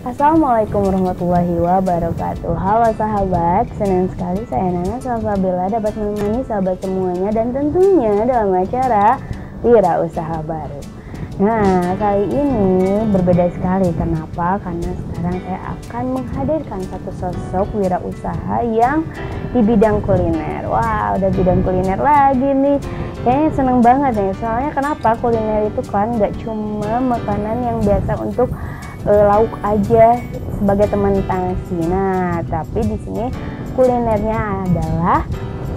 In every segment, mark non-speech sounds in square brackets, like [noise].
Assalamualaikum warahmatullahi wabarakatuh Halo sahabat, senang sekali saya Nana Salsabila dapat menemani sahabat semuanya dan tentunya dalam acara Wira Usaha Baru Nah, kali ini berbeda sekali. Kenapa? Karena sekarang saya akan menghadirkan satu sosok wirausaha yang di bidang kuliner. Wah, udah bidang kuliner lagi nih. Kayaknya seneng banget nih. Soalnya kenapa? Kuliner itu kan nggak cuma makanan yang biasa untuk uh, lauk aja sebagai teman tangsi. Nah, tapi di sini kulinernya adalah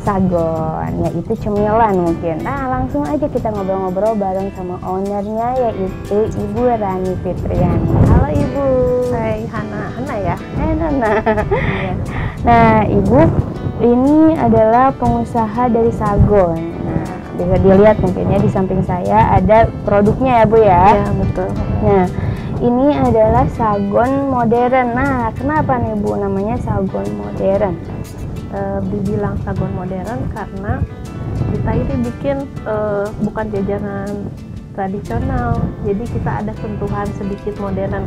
sagon yaitu cemilan mungkin. Nah langsung aja kita ngobrol-ngobrol bareng sama ownernya yaitu Ibu Rani Fitriani. Halo Ibu. Hai Hana. Hana ya? Eh Nana iya. nah Ibu ini adalah pengusaha dari sagon. Nah bisa dilihat mungkin ya di samping saya ada produknya ya Bu ya? Ya betul. Nah ini adalah sagon modern. Nah, kenapa nih Bu namanya sagon modern? uh, dibilang sagon modern karena kita ini bikin uh, bukan jajanan tradisional jadi kita ada sentuhan sedikit modern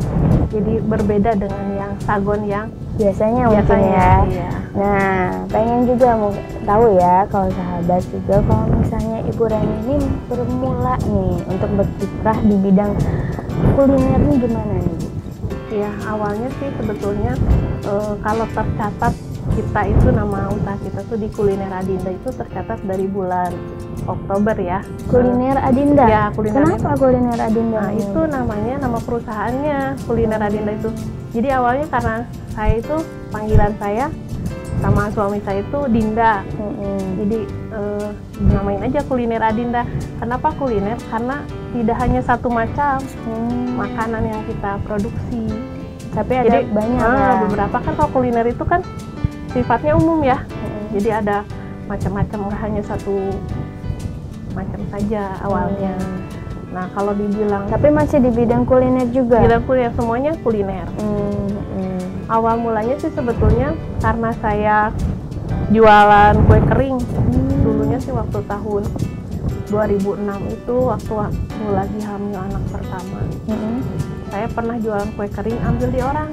jadi berbeda dengan yang sagon yang biasanya, biasanya ya iya. nah pengen juga mau tahu ya kalau sahabat juga kalau misalnya ibu Rani ini bermula nih untuk berkiprah di bidang kuliner ini gimana nih ya awalnya sih sebetulnya e, kalau tercatat kita itu nama usaha kita tuh di kuliner Adinda itu tercatat dari bulan Oktober ya. Kuliner Adinda. Ya, kuliner. Kenapa Adinda. kuliner Adinda? Nah, itu namanya nama perusahaannya kuliner Adinda itu. Jadi awalnya karena saya itu panggilan saya sama suami saya itu Dinda. Mm-hmm. Jadi eh, namain aja kuliner Adinda. Kenapa kuliner? Karena tidak hanya satu macam hmm. makanan yang kita produksi. Tapi ada Jadi, banyak ah, ya. beberapa kan kalau kuliner itu kan sifatnya umum ya hmm. jadi ada macam-macam nggak hanya satu macam saja awalnya hmm. nah kalau dibilang tapi masih di bidang kuliner juga bidang kuliner semuanya kuliner hmm. Hmm. Awal mulanya sih sebetulnya karena saya jualan kue kering hmm. dulunya sih waktu tahun 2006 itu waktu aku lagi hamil anak pertama hmm. saya pernah jualan kue kering ambil di orang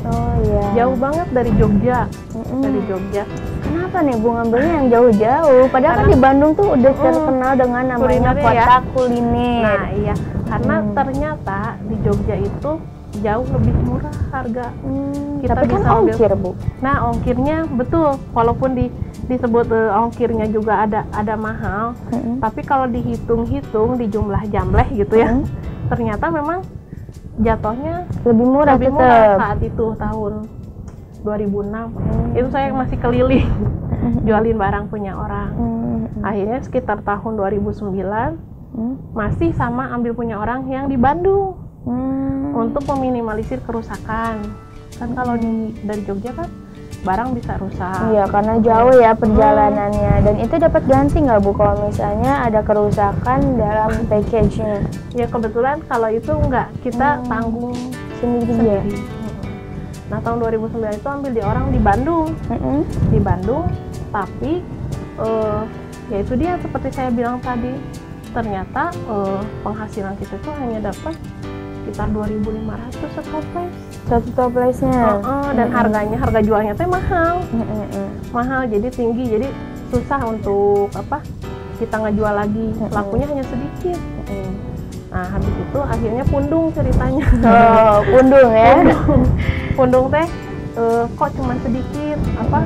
Oh iya. Jauh banget dari Jogja. Mm-hmm. Dari Jogja. Kenapa nih Bu ngambilnya yang jauh-jauh? Padahal kan di Bandung tuh udah terkenal dengan namanya kota ya? kuliner. Nah iya, karena hmm. ternyata di Jogja itu jauh lebih murah harga. Hmm, kita tapi kan ongkir bu. Nah ongkirnya betul, walaupun di disebut uh, ongkirnya juga ada ada mahal, hmm. tapi kalau dihitung-hitung di jumlah jamleh gitu ya, hmm. ternyata memang jatuhnya lebih murah lebih murah saat itu tahun 2006 hmm. itu saya masih keliling hmm. jualin barang punya orang hmm. akhirnya sekitar tahun 2009 hmm. masih sama ambil punya orang yang di Bandung hmm. Untuk meminimalisir kerusakan kan kalau di dari Jogja kan barang bisa rusak. Iya, karena jauh ya perjalanannya. Dan itu dapat ganti nggak Bu kalau misalnya ada kerusakan dalam package-nya? Ya kebetulan kalau itu nggak, kita hmm. tanggung sendiri, ya? sendiri. ya. Nah tahun 2009 itu ambil di orang di Bandung, hmm. di Bandung, tapi uh, ya itu dia seperti saya bilang tadi, ternyata uh, penghasilan kita itu hanya dapat sekitar 2.500 setoples satu toplesnya uh, uh, dan mm -hmm. harganya harga jualnya tuh mahal mm -hmm. mahal jadi tinggi jadi susah untuk apa kita ngejual lagi mm -hmm. lakunya hanya sedikit mm -hmm. nah habis itu akhirnya pundung ceritanya oh pundung ya pundung, pundung teh uh, kok cuma sedikit apa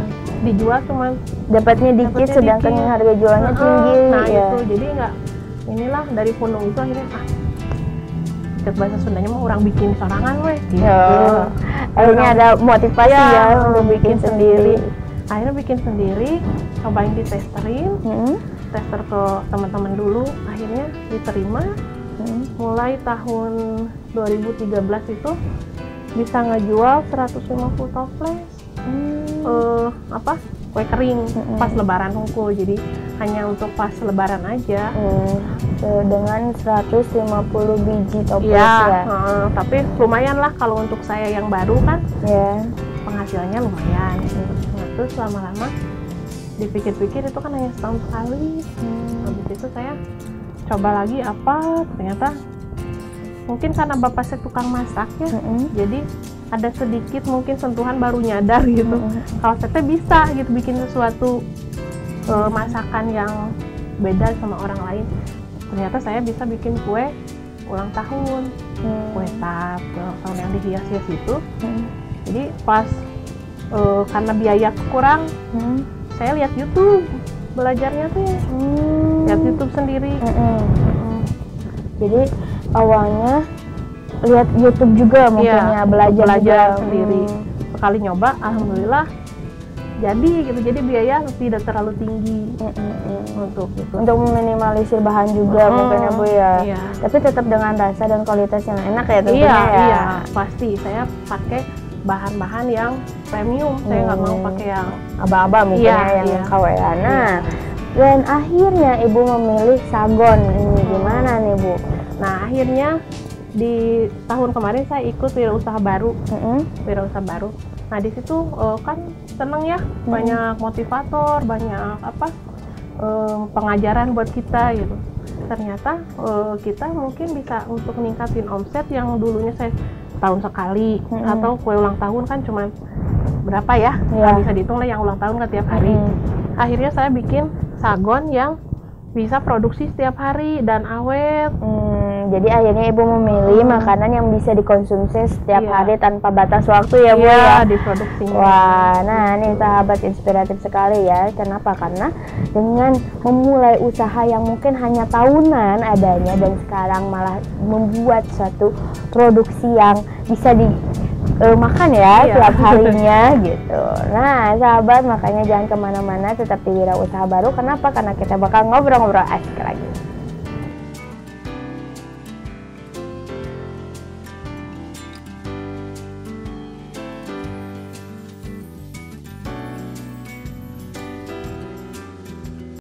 dijual cuma dapatnya dikit dapatnya sedangkan dikit. harga jualnya tinggi nah ya. itu jadi enggak inilah dari pundung itu akhirnya ah deket bahasa Sundanya mah orang bikin sorangan weh gitu. Oh. Akhirnya ada motivasi ya, ya untuk bikin sendiri. sendiri. Akhirnya bikin sendiri, cobain di testerin, hmm. tester ke teman-teman dulu, akhirnya diterima. Hmm. Mulai tahun 2013 itu bisa ngejual 150 toples. Hmm. Uh, apa kue kering hmm. pas lebaran hunkul jadi hanya untuk pas lebaran aja hmm. dengan 150 biji toples ya, ya. Hmm, tapi lumayan lah kalau untuk saya yang baru kan ya. penghasilannya lumayan nah, terus lama-lama dipikir-pikir itu kan hanya setahun sekali hmm. habis itu saya coba lagi apa ternyata mungkin karena bapak saya tukang masak ya -hmm. jadi ada sedikit mungkin sentuhan baru nyadar gitu hmm. kalau saya bisa gitu bikin sesuatu uh, masakan yang beda sama orang lain ternyata saya bisa bikin kue ulang tahun hmm. kue tart ulang tahun yang dihias-hias itu hmm. jadi pas uh, karena biaya kurang hmm. saya lihat YouTube belajarnya tuh hmm. lihat YouTube sendiri hmm. Hmm. jadi awalnya lihat YouTube juga mungkin ya, belajar, belajar juga. sendiri hmm. sekali nyoba alhamdulillah jadi gitu jadi biaya tidak terlalu tinggi mm-hmm. untuk gitu. untuk meminimalisir bahan juga mm-hmm. mungkin ya bu ya iya. tapi tetap dengan rasa dan kualitas yang enak ya tentunya iya, ya iya pasti saya pakai bahan-bahan yang premium saya nggak mau hmm. pakai yang aba-aba mungkin iya, ya, yang iya. KW nah iya. dan akhirnya ibu memilih sagon ini gimana nih bu nah akhirnya di tahun kemarin saya ikut wirausaha baru, mm-hmm. wirausaha baru. Nah di situ uh, kan seneng ya, mm-hmm. banyak motivator, banyak apa uh, pengajaran buat kita gitu. Ternyata uh, kita mungkin bisa untuk meningkatin omset yang dulunya saya tahun sekali mm-hmm. atau kue ulang tahun kan cuma berapa ya? Yeah. Nah, bisa dihitung lah yang ulang tahun kan tiap hari. Mm-hmm. Akhirnya saya bikin sagon yang bisa produksi setiap hari dan awet. Hmm, jadi akhirnya ibu memilih hmm. makanan yang bisa dikonsumsi setiap iya. hari tanpa batas waktu ya bu iya, ya. diproduksi. Wah, nah ini sahabat inspiratif sekali ya. Kenapa? Karena dengan memulai usaha yang mungkin hanya tahunan adanya dan sekarang malah membuat suatu produksi yang bisa di uh, makan ya iya. tiap harinya [laughs] gitu. Nah, sahabat makanya jangan ke mana-mana, tetap di Wira Usaha Baru. Kenapa? Karena kita bakal ngobrol-ngobrol asik lagi.